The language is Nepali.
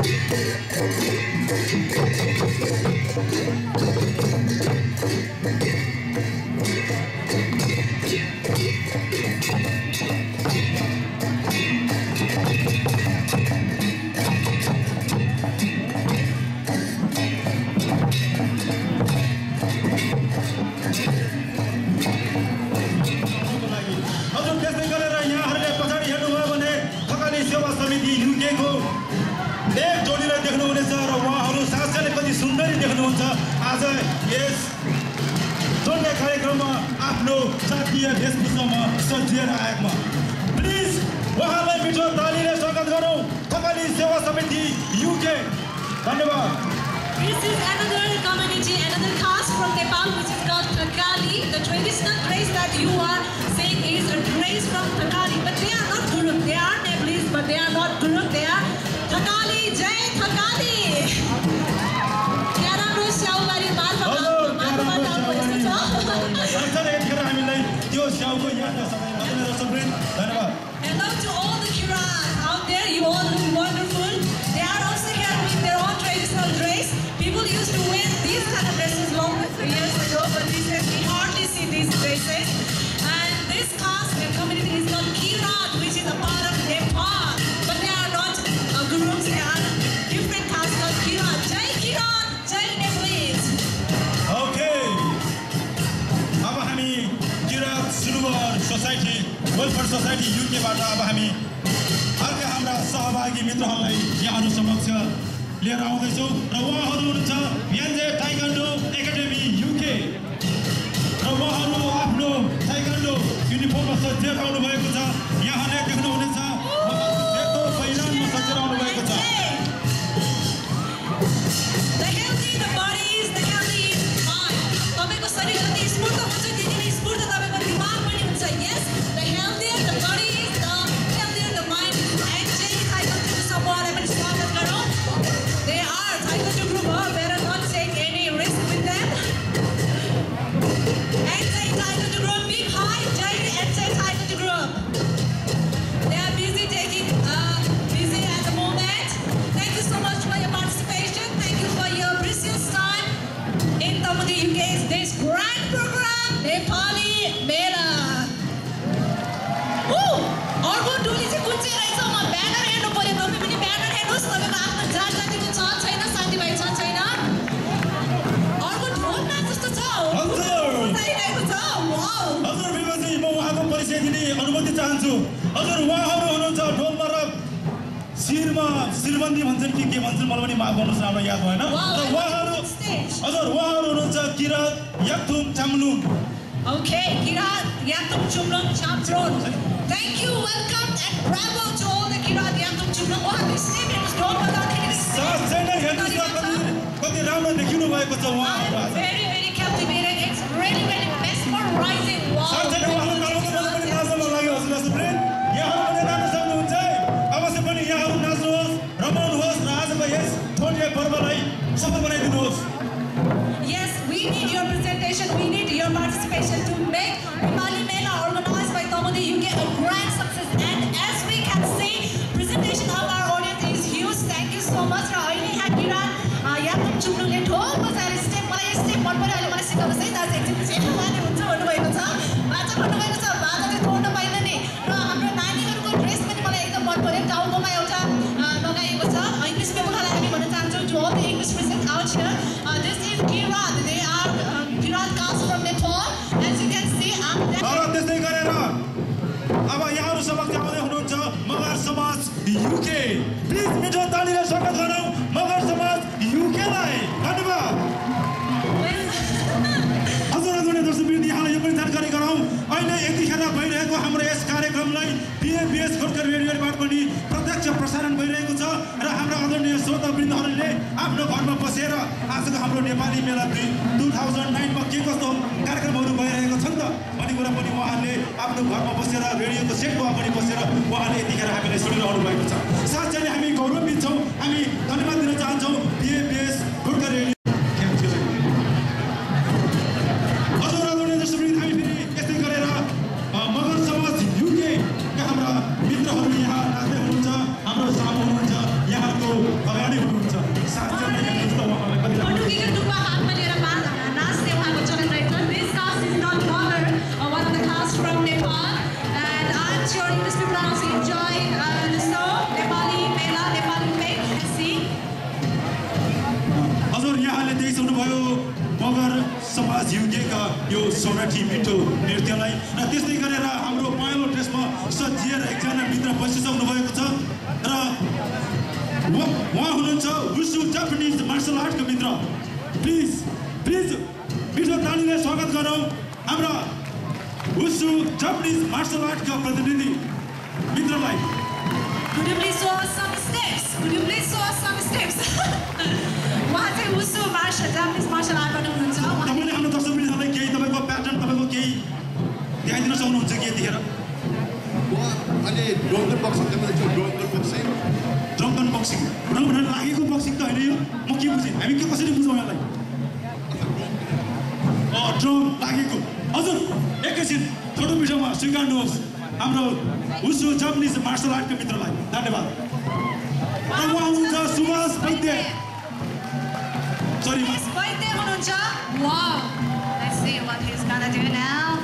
Thank you. सुन्दरी देख्नुहुन्छ आज यस जोड्ने कार्यक्रममा आफ्नो जातीय वेशभूषामा सजिएर आएकोमा प्लिज उहाँलाई मिठो तालीले स्वागत गरौँ थकाली सेवा समिति युके धन्यवाद This is another community, another caste from Nepal, which is called Thakali. The traditional dress that you are saying is a dress from Thakali, but they are not Guruk. They are Nepalese, but they are not Guruk. They are Thakali. Jai Thakali. And Yadav, Hello to all the Kirans out there. You all look wonderful. They are also here with their own traditional dress. People used to wear these kind of dresses long years ago, but these days we hardly see these dresses. And this caste the community is called Kiran. Welfare society युकेबाट अब हामी अर्का हाम्रा सहभागी मित्रहरूलाई यहाँहरू समक्ष लिएर आउँदैछौँ र उहाँहरू हुनुहुन्छ यान्जे टाइकान्डो एकाडेमी युके र उहाँहरू आफ्नो टाइकान्डो युनिफर्ममा सज्जिएर आउनु भएको छ। यहाँले देख्नुहुनेछ। Mela. Woo! अर्को टोली चाहिँ कुन चाहिँ रहेछ? म ब्यानर हेर्नु पऱ्यो तपाईँ पनि ब्यानर हेर्नुहोस् तपाईँको आफ्नो जात जातिको छ छैन साथीभाइ छ छैन। अर्को ढोल नाच जस्तो छ। हजुर। विवाजी म उहाँको परिचय दिने अनुमति चाहन्छु। हजुर उहाँहरू हुनुहुन्छ ढोलमा र शिरमा। शिरबन्दी भन्छन् कि के भन्छन् मलाई पनि माफ गर्नुहोस् राम्रो याद भएन। र उहाँहरू हजुर उहाँहरू हुनुहुन्छ Kirat Yakthung चाम्लुङ। Okay, Kirat, Yatum Chumlong Chamtron. Thank you, welcome, and bravo to all the Kirat Yatum Chumlong. Oh, this name it was known कति राम्रो देखिनु भएको छ उहाँहरू I'm आज very, very captivated. It's really, really mesmerizing. Wow. साँच्चै नै उहाँहरू गाउँको मलाई पनि नाच्न लाग्यो हजुर सुप्रेम यहाँहरू पनि नाच्न सक्नुहुन्छ है अवश्य पनि यहाँहरू नाच्नुहोस् रमाउनुहोस् र आजको यस ठोटिया पर्वलाई सफल बनाइदिनुहोस् Yes, we need your presentation. We need your participation to make Nepali Mela organized by Tamudi UK a grand success. And as we can see, presentation of our audience is huge. Thank you so much. र अहिले यहाँ किरण यादव चुम्लुङले ढोल बजाएर स्टेप मलाई यो स्टेप मन पऱ्यो अहिले मलाई सिकाउनुहोस् है दाजु एकछिन पछि उहाँले हुन्छ भन्नुभएको छ बाजा भन्नुभएको छ बाजा चाहिँ छोड्नु पाइँदैन नि र हाम्रो नानीहरूको ड्रेस पनि मलाई एकदम मन पऱ्यो टाउकोमा एउटा अ, लगाइएको छ इङ्ग्लिस पेपरलाई हामी भन्न चाहन्छौँ to all the English present out here. त्यस्तै गरेर अब यहाँहरू समक्ष आउँदै हुनुहुन्छ मगर समाज युके प्लिज मिठो तालीले स्वागत गरौँ मगर समाज युकेलाई धन्यवाद। हजुर आदरणीय दर्शकवृन्द यहाँलाई यो पनि जानकारी गराउँ अहिले यतिखेर भइरहेको हाम्रो यस कार्यक्रमलाई पिएबिएस गोर्खा रेडियोबाट पनि प्रत्यक्ष प्रसारण भइरहेको छ र हाम्रा आदरणीय श्रोतावृन्दहरूले आफ्नो घरमा बसेर आजको हाम्रो नेपाली मेला दुई टु थाउजन्ड नाइनमा के कस्तो कार्यक्रमहरू भइरहेको छ नि त भन्ने कुरा पनि उहाँहरूले आफ्नो घरमा बसेर रेडियोको सेटको अगाडि बसेर उहाँले यतिखेर हामीलाई सुनिरहनु भएको छ। साँच्चै हामी गौरवित छौँ। हामी धन्यवाद दिन चाहन्छौँ। पिएबिएस अध्यक्ष हुनुभयो मगर समाज युकेका यो सौराठी मिठो नृत्यलाई र त्यस्तै गरेर हाम्रो पायो ड्रेसमा सजिएर एकजना मित्र बसिसक्नु भएको छ र उहाँ हुनुहुन्छ वुसु जापानिज मार्सल आर्टको मित्र। प्लिज प्लिज मिठो तालिले स्वागत गरौँ हाम्रो वुसु जापानिज मार्सल आर्टका प्रतिनिधि मित्रलाई। Could you please show us some steps? Could you please show us some steps? उहाँ चाहिँ उसो मार्सल जापानिज मार्सल आर्टबाट हुनुहुन्छ हाम्रो दर्शक मित्रहरूलाई केही तपाईँको प्याटर्न तपाईँको केही देखाइदिन सक्नुहुन्छ के देखेर उहाँ अहिले ड्रङ्कन बक्सिङ तपाईँले त्यो drunken boxing drunken boxing drunk भनेर लागेको बक्सिङ त होइन यो। म के बुझेँ? हामी के कसरी बुझौँ यसलाई अँ ड्रम लागेको। हजुर एकैछिन छोटो मिठोमा स्वीकार्नुहोस्। हाम्रो उसो जापानिज मार्सल आर्टको मित्रलाई। धन्यवाद। Ама унча сума спайте. Sorry. there, унча. Wow. I see what he's gonna do now.